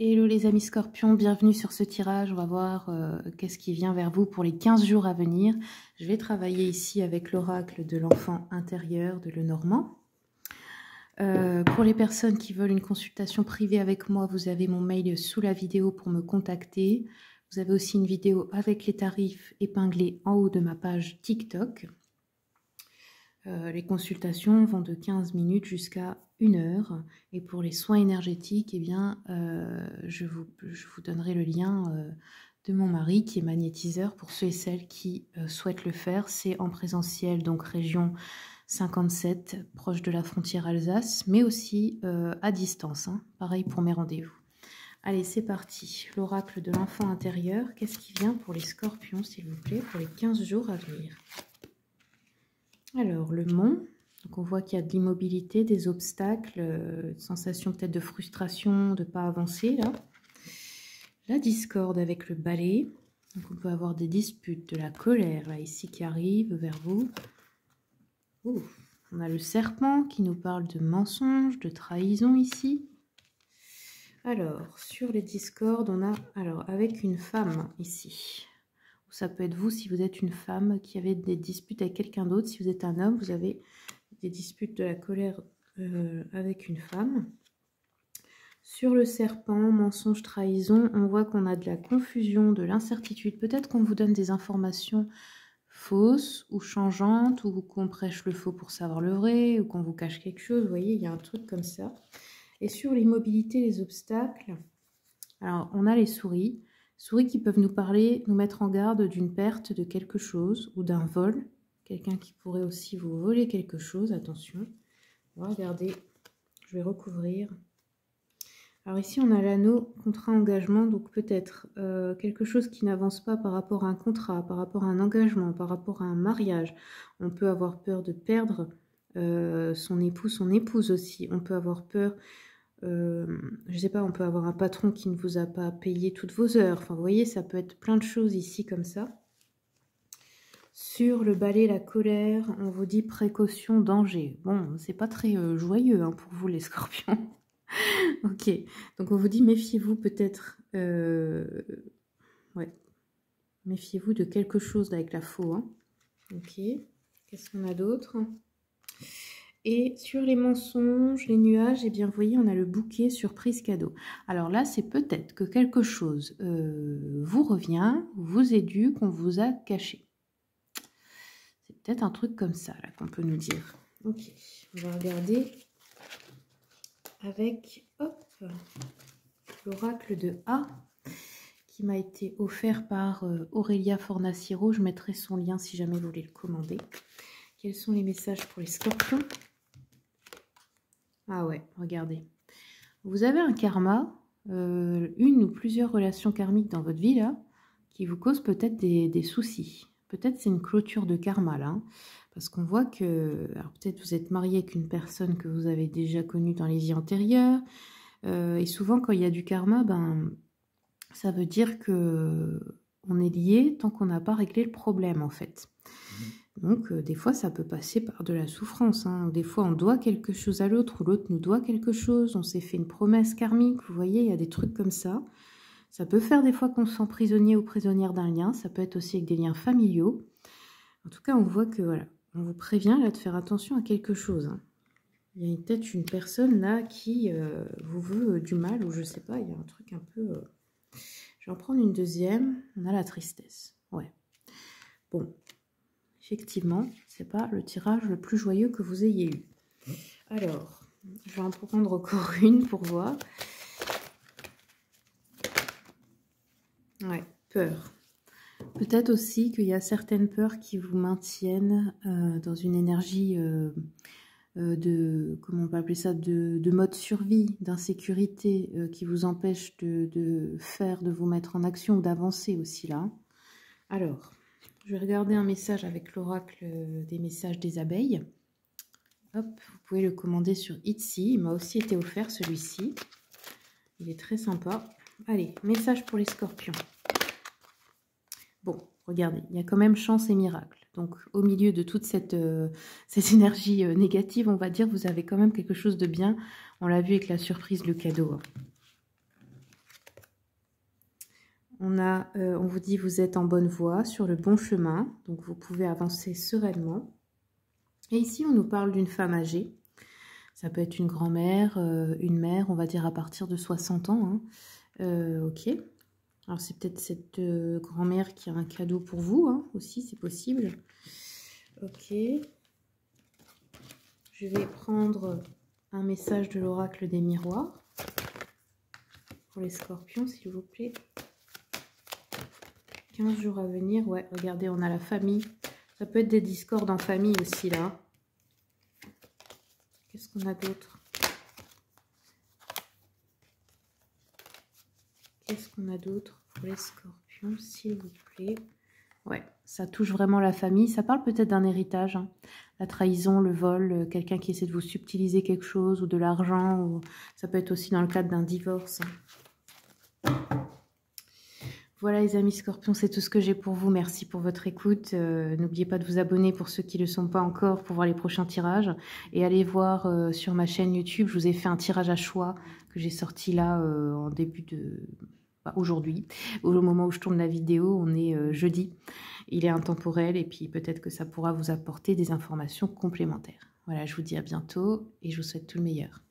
Hello les amis scorpions, bienvenue sur ce tirage. On va voir euh, qu'est-ce qui vient vers vous pour les 15 jours à venir. Je vais travailler ici avec l'oracle de l'enfant intérieur de Lenormand. Euh, pour les personnes qui veulent une consultation privée avec moi, vous avez mon mail sous la vidéo pour me contacter. Vous avez aussi une vidéo avec les tarifs épinglés en haut de ma page TikTok. Euh, les consultations vont de 15 minutes jusqu'à une heure. Et pour les soins énergétiques, eh bien, euh, je, vous, donnerai le lien euh, de mon mari qui est magnétiseur pour ceux et celles qui souhaitent le faire. C'est en présentiel, donc région 57, proche de la frontière Alsace, mais aussi à distance. Hein. pareil pour mes rendez-vous. Allez, c'est parti. L'oracle de l'enfant intérieur. Qu'est-ce qui vient pour les scorpions, s'il vous plaît, pour les 15 jours à venir? Alors, le mont. Donc, on voit qu'il y a de l'immobilité, des obstacles, euh, une sensation peut-être de frustration, de ne pas avancer, là. La discorde avec le balai. On peut avoir des disputes, de la colère, là, ici, qui arrive vers vous. on a le serpent qui nous parle de mensonge, de trahison, ici. Alors, sur les discordes, on a, alors, avec une femme, ici ça peut être vous si vous êtes une femme qui avait des disputes avec quelqu'un d'autre. Si vous êtes un homme, vous avez des disputes de la colère euh, avec une femme. Sur le serpent, mensonge, trahison, on voit qu'on a de la confusion, de l'incertitude. Peut-être qu'on vous donne des informations fausses ou changeantes, ou qu'on prêche le faux pour savoir le vrai, ou qu'on vous cache quelque chose. Vous voyez, il y a un truc comme ça. Et sur l'immobilité, les obstacles, alors on a les souris. Souris qui peuvent nous parler, nous mettre en garde d'une perte de quelque chose ou d'un vol. Quelqu'un qui pourrait aussi vous voler quelque chose, attention. On va regarder, je vais recouvrir. Alors ici, on a l'anneau contrat-engagement, donc peut-être euh, quelque chose qui n'avance pas par rapport à un contrat, par rapport à un engagement, par rapport à un mariage. On peut avoir peur de perdre euh, son époux, son épouse aussi. On peut avoir peur euh, je sais pas, on peut avoir un patron qui ne vous a pas payé toutes vos heures. Enfin, vous voyez, ça peut être plein de choses ici comme ça. Sur le balai, la colère, on vous dit précaution, danger. Bon, c'est pas très euh, joyeux hein, pour vous les scorpions. ok, donc on vous dit méfiez-vous peut-être... Euh, ouais, méfiez-vous de quelque chose avec la faux. Hein. Ok, qu'est-ce qu'on a d'autre? Et sur les mensonges, les nuages, et eh bien, vous voyez, on a le bouquet surprise cadeau. Alors là, c'est peut-être que quelque chose euh, vous revient, vous est dû, qu'on vous a caché. C'est peut-être un truc comme ça, là, qu'on peut nous dire. Ok, on va regarder avec, l'oracle de A, qui m'a été offert par euh, Aurélia Fornaciro. Je mettrai son lien si jamais vous voulez le commander. Quels sont les messages pour les scorpions? Ah ouais, regardez. Vous avez un karma, euh, une ou plusieurs relations karmiques dans votre vie, là, qui vous causent peut-être des, soucis. Peut-être c'est une clôture de karma, là. Hein, parce qu'on voit que, alors peut-être vous êtes marié avec une personne que vous avez déjà connue dans les vies antérieures. Euh, et souvent, quand il y a du karma, ben, ça veut dire que on est lié tant qu'on n'a pas réglé le problème, en fait. Donc, euh, des fois, ça peut passer par de la souffrance. Hein. Des fois, on doit quelque chose à l'autre ou l'autre nous doit quelque chose. On s'est fait une promesse karmique. Vous voyez, il y a des trucs comme ça. Ça peut faire des fois qu'on se sent prisonnier ou prisonnière d'un lien. Ça peut être aussi avec des liens familiaux. En tout cas, on voit que, voilà, on vous prévient là de faire attention à quelque chose. Hein. Il y a peut-être une personne là qui euh, vous veut euh, du mal ou je sais pas, il y a un truc un peu... Je vais en prendre une deuxième. On a la tristesse. Ouais. Bon, Effectivement, c'est pas le tirage le plus joyeux que vous ayez eu. Alors, je vais en prendre encore une pour voir. Ouais, peur. Peut-être aussi qu'il y a certaines peurs qui vous maintiennent euh, dans une énergie euh, euh, de, comment on peut appeler ça, de, mode survie, d'insécurité, qui vous empêche de, de, faire, de vous mettre en action ou d'avancer aussi là. Alors, je vais regarder un message avec l'oracle euh, des messages des abeilles. Hop, vous pouvez le commander sur Etsy. Il m'a aussi été offert celui-ci. Il est très sympa. Allez, message pour les scorpions. Bon, regardez, il y a quand même chance et miracle. Donc, au milieu de toute cette, euh, cette énergie euh, négative, on va dire, vous avez quand même quelque chose de bien. On l'a vu avec la surprise, le cadeau. Hein. Euh, on vous dit vous êtes en bonne voie, sur le bon chemin, donc vous pouvez avancer sereinement. Et ici, on nous parle d'une femme âgée. Ça peut être une grand-mère, euh, une mère, on va dire à partir de 60 ans. Hein. Euh, ok. Alors, c'est peut-être cette grand-mère qui a un cadeau pour vous hein, aussi, c'est possible. Ok. Je vais prendre un message de l'oracle des miroirs pour les scorpions, s'il vous plaît. 15 jours à venir. Ouais, regardez, on a la famille. Ça peut être des discordes en famille aussi, là. Qu'est-ce qu'on a d'autre? Qu'est-ce qu'on a d'autre pour les scorpions, s'il vous plaît? Ouais, ça touche vraiment la famille. Ça parle peut-être d'un héritage. Hein. La trahison, le vol, euh, quelqu'un qui essaie de vous subtiliser quelque chose ou de l'argent. Ça peut être aussi dans le cadre d'un divorce. Hein. Voilà les amis scorpions, c'est tout ce que j'ai pour vous. Merci pour votre écoute. Euh, n'oubliez pas de vous abonner pour ceux qui ne le sont pas encore pour voir les prochains tirages. Et allez voir euh, sur ma chaîne YouTube, je vous ai fait un tirage à choix que j'ai sorti là euh, en début de... Bah, aujourd'hui. Au moment où je tourne la vidéo, on est jeudi. Il est intemporel et puis peut-être que ça pourra vous apporter des informations complémentaires. Voilà, je vous dis à bientôt et je vous souhaite tout le meilleur.